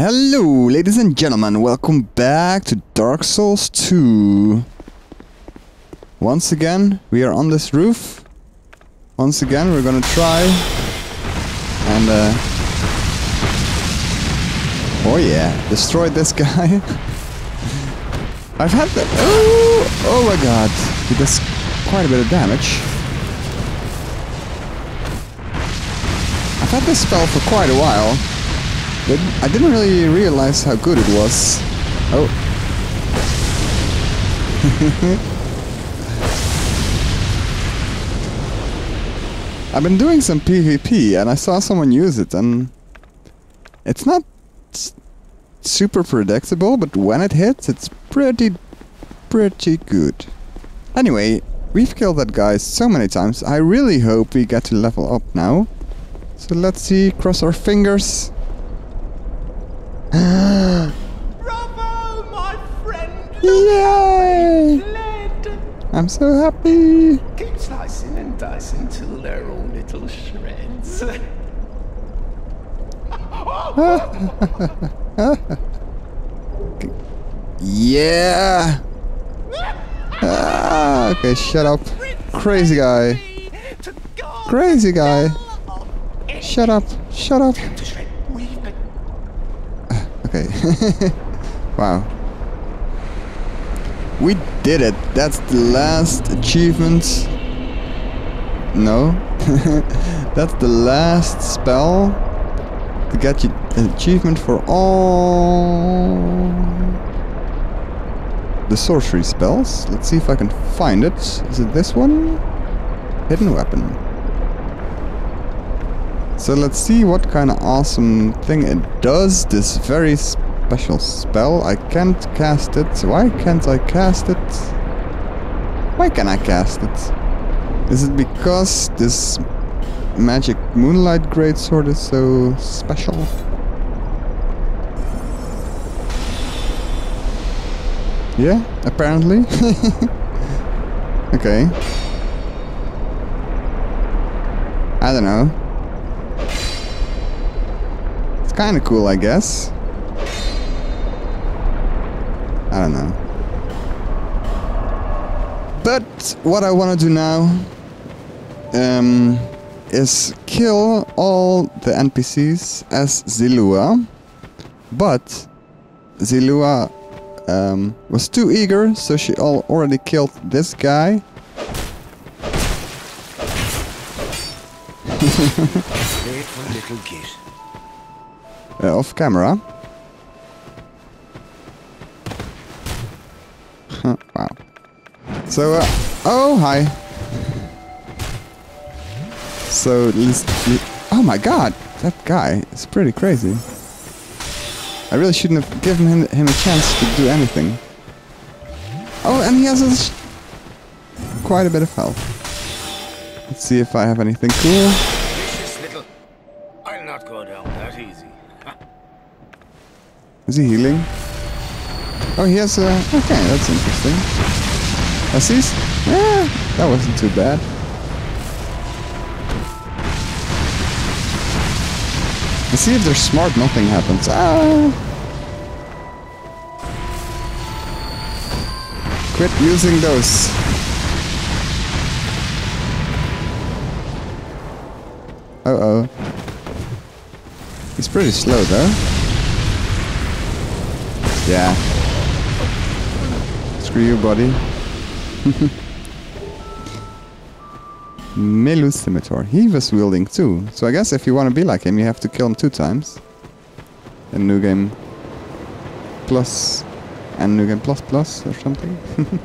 Hello, ladies and gentlemen, welcome back to Dark Souls 2. Once again, we are on this roof. Once again, we're gonna try. And, uh. Oh, yeah, destroy this guy. I've had that. Oh, oh my god, he does quite a bit of damage. I've had this spell for quite a while. I didn't really realize how good it was. Oh. I've been doing some PvP and I saw someone use it and it's not super predictable, but when it hits, it's pretty, pretty good. Anyway, we've killed that guy so many times. I really hope we get to level up now. So let's see, cross our fingers. Bravo, my friend! Yay! Led. I'm so happy. Keep slicing and dicing till they're all little shreds. Yeah. Ah, okay, shut up. Crazy guy. Crazy guy. Shut up. Shut up. to shred. We've got Okay. wow. We did it. That's the last achievement. No. That's the last spell to get you an achievement for all the sorcery spells. Let's see if I can find it. Is it this one? Hidden weapon. So let's see what kind of awesome thing it does. This very special spell. I can't cast it. Why can't I cast it? Why can I cast it? Is it because this magic moonlight greatsword is so special? Yeah, apparently. okay. I don't know. Kind of cool, I guess. I don't know. But what I want to do now um, is kill all the NPCs as Xilua. But Xilua um, was too eager, so she al already killed this guy. Uh, off camera. Wow. So, uh, oh, hi. So, oh my god, that guy is pretty crazy. I really shouldn't have given him, him a chance to do anything. Oh, and he has a quite a bit of health. Let's see if I have anything cool. Is he healing? Oh, he has a... Okay, that's interesting. Assis? Yeah, that wasn't too bad. Let's see if they're smart, nothing happens. Ah! Quit using those. Uh-oh. He's pretty slow, though. Yeah. Screw you, buddy. Melu Scimitar. He was wielding too. So I guess if you want to be like him, you have to kill him two times. In New Game Plus and New Game Plus Plus or something.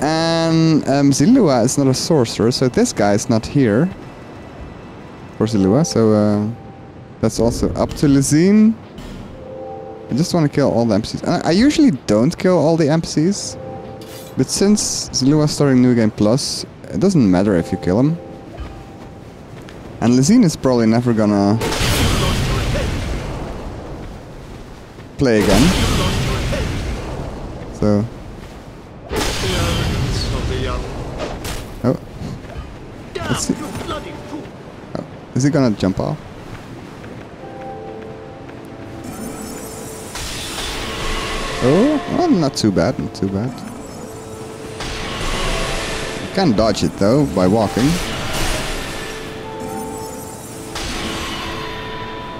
and um, Xilua is not a sorcerer, so this guy is not here. For Xilua, so uh, that's also up to Lizine. I just want to kill all the NPCs. And I, usually don't kill all the NPCs. But since Xilua is starting New Game Plus, it doesn't matter if you kill him. And Lizine is probably never gonna play again. So, oh, bloody fool! Oh, is he gonna jump off? Not too bad, not too bad. You can dodge it though by walking.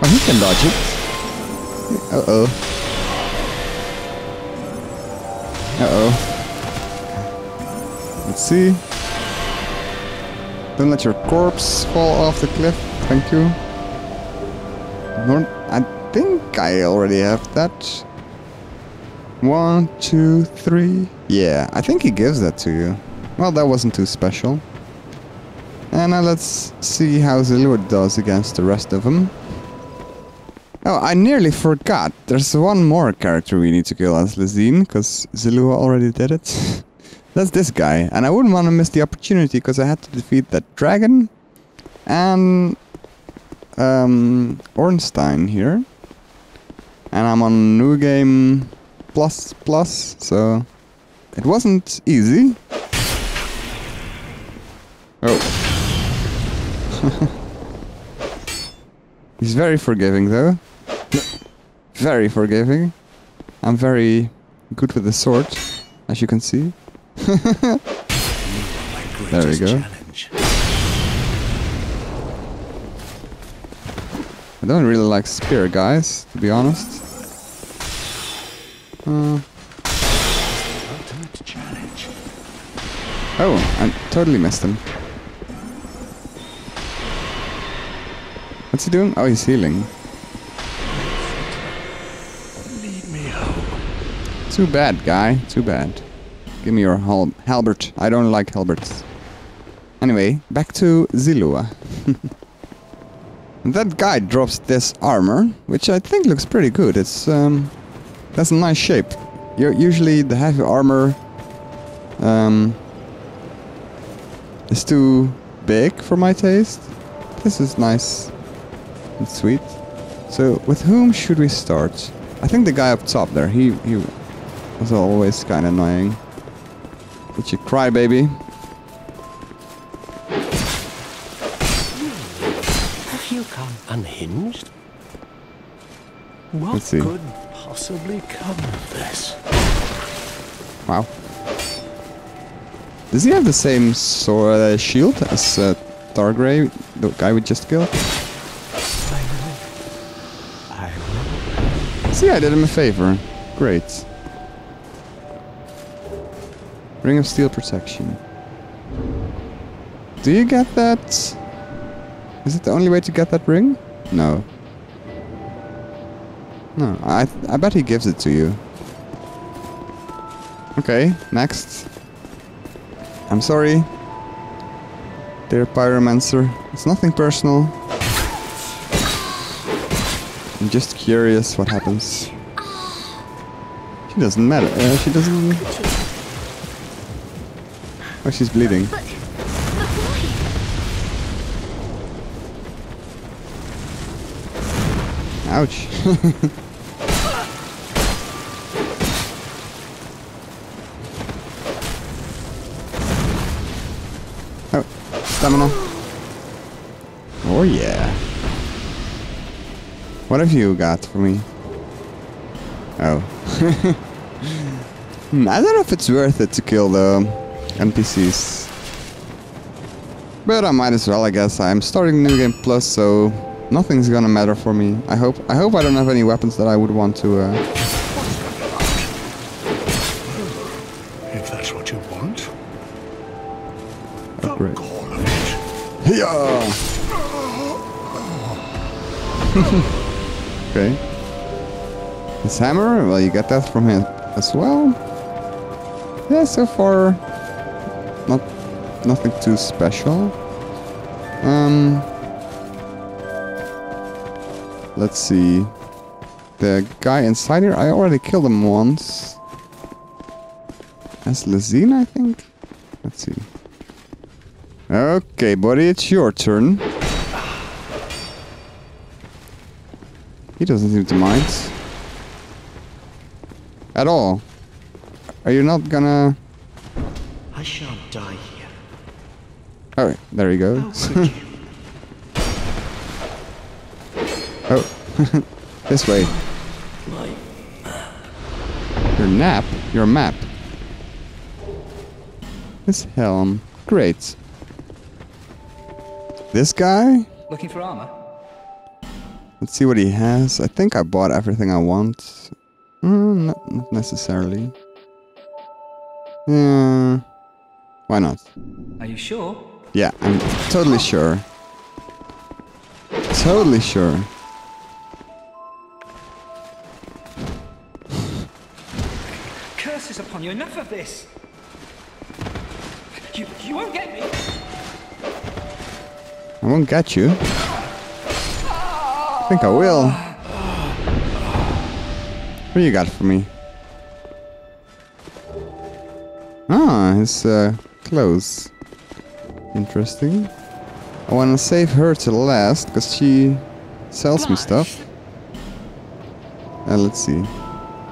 Oh, he can dodge it. Uh oh. Uh oh. Let's see. Don't let your corpse fall off the cliff. Thank you. I think I already have that. One, two, three. Yeah, I think he gives that to you. Well, that wasn't too special. And now let's see how Xilua does against the rest of them. Oh, I nearly forgot. There's one more character we need to kill as Lizine, because Xilua already did it. That's this guy, and I wouldn't want to miss the opportunity because I had to defeat that dragon and um, Ornstein here. And I'm on New Game Plus Plus, so it wasn't easy. Oh. He's very forgiving though. Very forgiving. I'm very good with the sword, as you can see. there we go. I don't really like spear guys, to be honest. Oh, I totally missed him. What's he doing? Oh, he's healing. Me. Too bad, guy. Too bad. Give me your hal halbert. I don't like halberts. Anyway, back to Xilua. that guy drops this armor, which I think looks pretty good. It's um, that's a nice shape. U usually the heavy armor um, is too big for my taste. This is nice and sweet. So, with whom should we start? I think the guy up top there. He he was always kind of annoying. Did you cry, baby? Have you come unhinged? What Let's see. could possibly come of this? Wow. Does he have the same sword uh, shield as uh, Targrey, the guy we just killed? See, I did him a favor. Great. Ring of Steel Protection. Do you get that? Is it the only way to get that ring? No. No, I I bet he gives it to you. Okay, next. I'm sorry. Dear Pyromancer. It's nothing personal. I'm just curious what happens. She doesn't matter. Uh, she doesn't. Oh, she's bleeding. Ouch. stamina. Oh yeah. What have you got for me? Oh. Hmm, I don't know if it's worth it to kill the NPCs. But I might as well, I guess. I'm starting New Game Plus, so nothing's gonna matter for me. I hope. I hope I don't have any weapons that I would want to. Uh, If that's what you want. upgrade. Yeah. okay. This hammer. Well, you got that from him as well. Yeah. So far, not nothing too special. Um. Let's see. The guy inside here, I already killed him once. As Lizine, I think? Okay, buddy, it's your turn. He doesn't seem to mind. At all. Are you not gonna... I shan't die here. Oh, there he goes. oh, this way. My Your nap? Your map. This helm. Great. This guy? Looking for armor? Let's see what he has. I think I bought everything I want. Mm, not, not necessarily. Yeah. Why not? Are you sure? Yeah, I'm totally sure. Totally sure. Curses upon you! Enough of this! You, you won't get me! I won't get you. I think I will. What do you got for me? Ah, his uh, clothes. Interesting. I want to save her to last because she sells me stuff. Uh, let's see.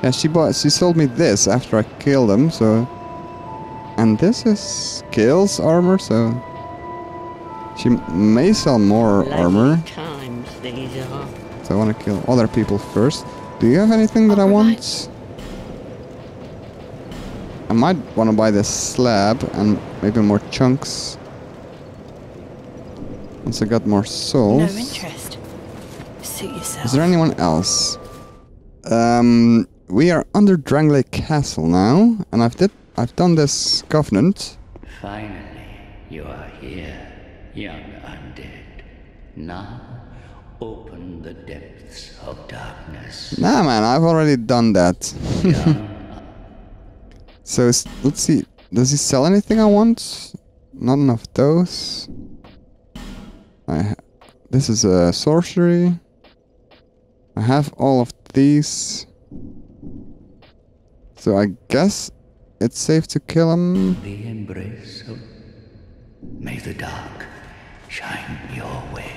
Yeah, she bought. She sold me this after I killed him. So, and this is skills armor. So, she may sell more armor. Bloody times these are. So I want to kill other people first. Do you have anything that I want? I might want to buy this slab and maybe more chunks. Once I got more souls. No souls. interest. Suit yourself. Is there anyone else? Um, we are under Drangleic Castle now, and I've did I've done this covenant. Finally, you are here, young undead. Now, open the depths of darkness. Nah, man, I've already done that. so let's see. Does he sell anything I want? Not enough of those. I ha- this is a sorcery. I have all of these. So I guess it's safe to kill him. The embrace of. May the dark shine your way.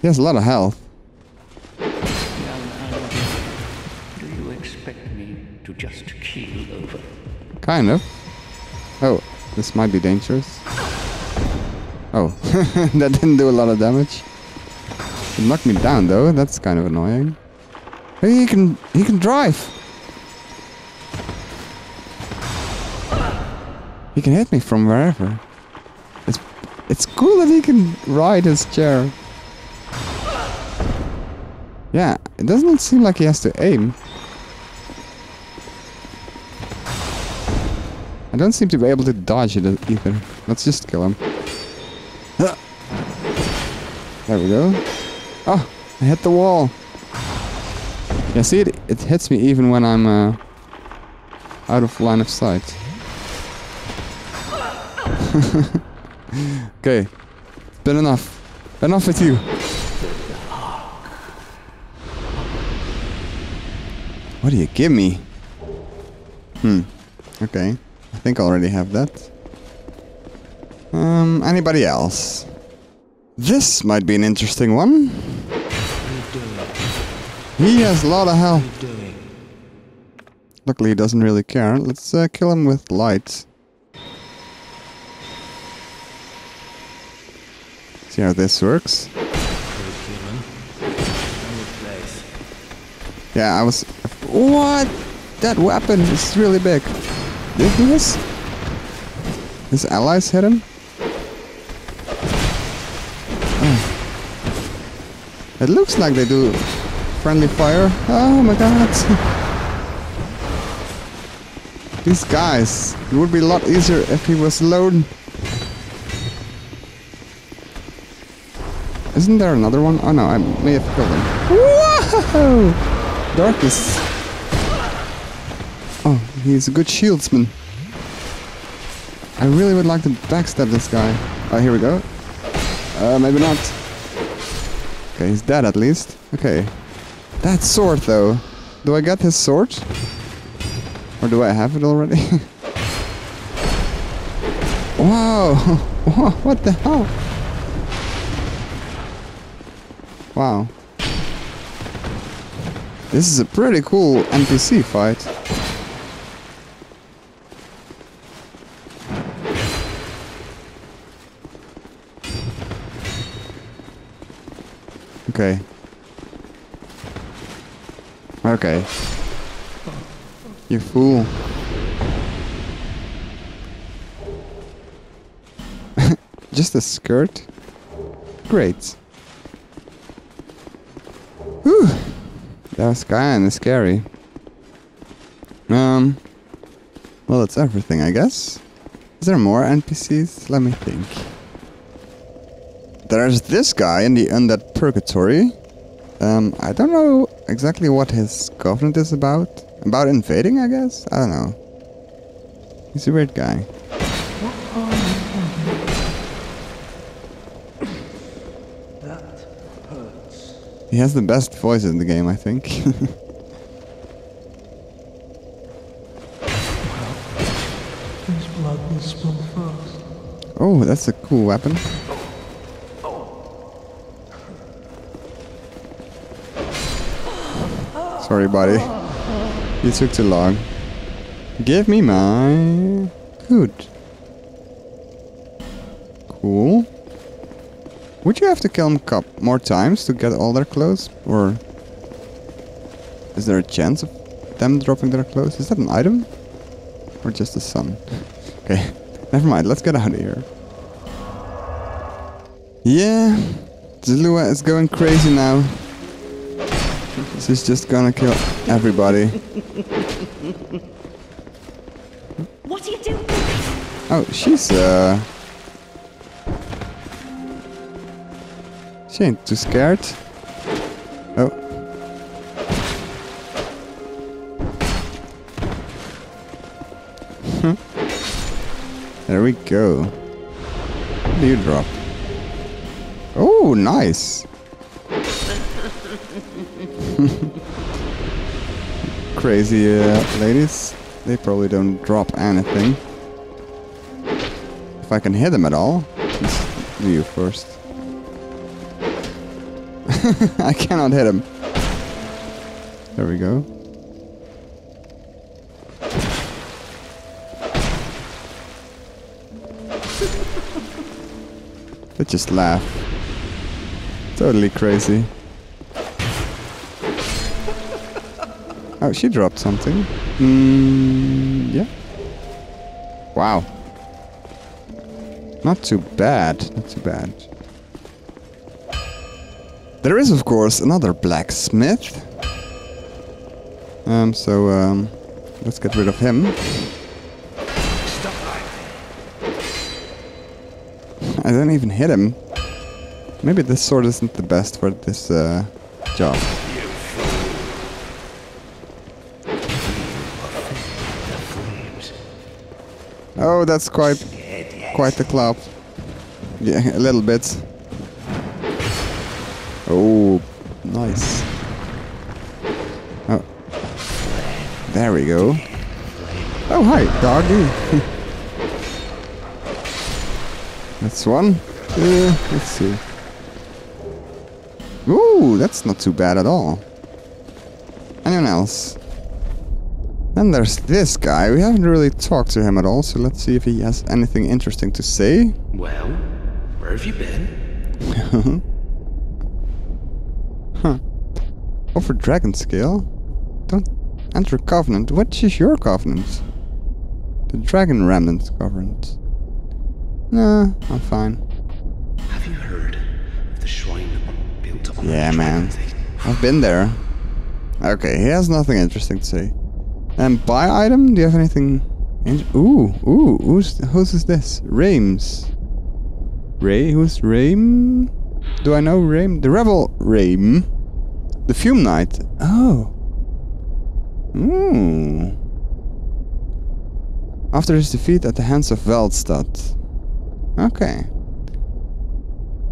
He has a lot of health. Do you expect me to just keel over? Kind of. Oh, this might be dangerous. Oh, that didn't do a lot of damage. It knocked me down though. That's kind of annoying. Hey, he can he can drive. Can hit me from wherever. It's it's cool that he can ride his chair. Yeah, it doesn't seem like he has to aim. I don't seem to be able to dodge it either. Let's just kill him. There we go. Oh, I hit the wall. Yeah, see it? It hits me even when I'm uh, out of line of sight. okay, been enough. Enough with you. What do you give me? Hmm. Okay. I think I already have that. Um, anybody else? This might be an interesting one. He has a lot of health. Luckily, he doesn't really care. Let's uh, kill him with light. See how this works. Yeah, I was. What? That weapon is really big. Did he miss? His allies hit him? Oh. It looks like they do friendly fire. Oh my god. These guys. It would be a lot easier if he was alone. Isn't there another one? Oh no, I may have killed him. Whoa! Darkness. Oh, he's a good shieldsman. I really would like to backstab this guy. Oh, here we go. Uh, maybe not. Okay, he's dead at least. Okay. That sword, though. Do I get his sword? Or do I have it already? wow! what the hell? Wow. This is a pretty cool NPC fight. Okay. Okay. You fool. Just a skirt? Great. That was kinda scary. Um. Well, that's everything, I guess. Is there more NPCs? Let me think. There's this guy in the Undead Purgatory. Um, I don't know exactly what his covenant is about. About invading, I guess? I don't know. He's a weird guy. He has the best voice in the game, I think. Whose blood will spill first? oh, that's a cool weapon. Sorry, buddy. You took too long. Give me my hood. Cool. Would you have to kill them more times to get all their clothes? Or is there a chance of them dropping their clothes? Is that an item? Or just the sun? okay, never mind. Let's get out of here. Yeah, Xilua is going crazy now. She's just gonna kill everybody. What are you doing? Oh, she's uh. She ain't too scared. Oh. there we go. What do you drop? Oh, nice. Crazy uh, ladies. They probably don't drop anything. If I can hit them at all, let's do you first. I cannot hit him. There we go. They just laugh. Totally crazy. Oh, she dropped something. Mm, yeah. Wow. Not too bad. Not too bad. There is, of course, another blacksmith. Um, so, um, let's get rid of him. I didn't even hit him. Maybe this sword isn't the best for this, uh, job. Oh, that's quite, quite the clap. Yeah, a little bit. Oh, nice. Oh. There we go. Oh, hi, doggy. that's one. Uh, let's see. Ooh, that's not too bad at all. Anyone else? Then there's this guy. We haven't really talked to him at all, so let's see if he has anything interesting to say. Well, where have you been? Offer dragon scale? Don't enter covenant. What is your covenant? The dragon remnant covenant. Nah, I'm fine. Have you heard of the shrine built on Yeah, man. I've been there. Okay, he has nothing interesting to say. And buy item? Do you have anything? In ooh, ooh, who's who's is this? Raime's. Ray? Who's Raime? Do I know Raime? The rebel Raime. The Fume Knight. Oh. Ooh. After his defeat at the hands of Velstadt. Okay.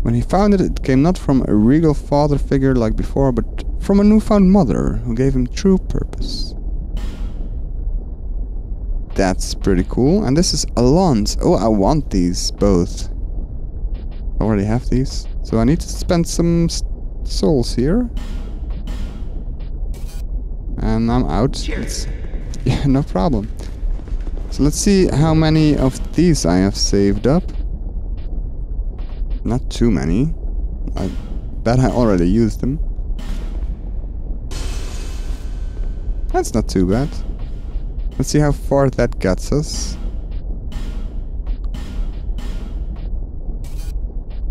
When he found it, it came not from a regal father figure like before, but from a newfound mother who gave him true purpose. That's pretty cool. And this is Alonne's. Oh, I want these both. I already have these. So I need to spend some souls here. And I'm out. Let's- yeah, no problem. So let's see how many of these I have saved up. Not too many. I bet I already used them. That's not too bad. Let's see how far that gets us.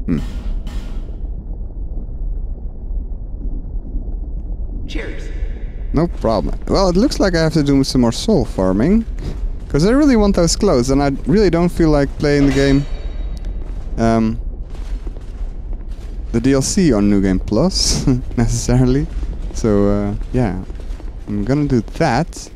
Hmm. Cheers. No problem. Well, it looks like I have to do some more soul farming. Because I really want those clothes, and I really don't feel like playing the game. Um, the DLC on New Game Plus, necessarily. So, uh, yeah. I'm gonna do that.